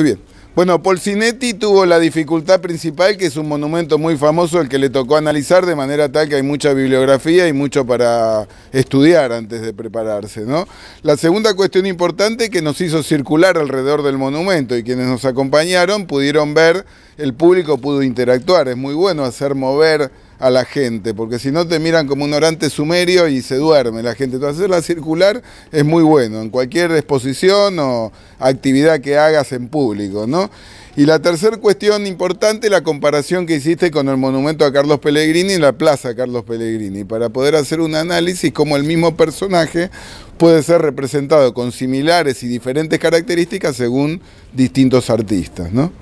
Muy bien. Bueno, Polsinetti tuvo la dificultad principal, que es un monumento muy famoso, el que le tocó analizar de manera tal que hay mucha bibliografía y mucho para estudiar antes de prepararse. ¿no? La segunda cuestión importante que nos hizo circular alrededor del monumento y quienes nos acompañaron pudieron ver, el público pudo interactuar. Es muy bueno hacer mover a la gente, porque si no te miran como un orante sumerio y se duerme la gente. Entonces hacerla circular es muy bueno, en cualquier exposición o actividad que hagas en público, ¿no? Y la tercera cuestión importante, la comparación que hiciste con el monumento a Carlos Pellegrini en la Plaza Carlos Pellegrini, para poder hacer un análisis cómo el mismo personaje puede ser representado con similares y diferentes características según distintos artistas, ¿no?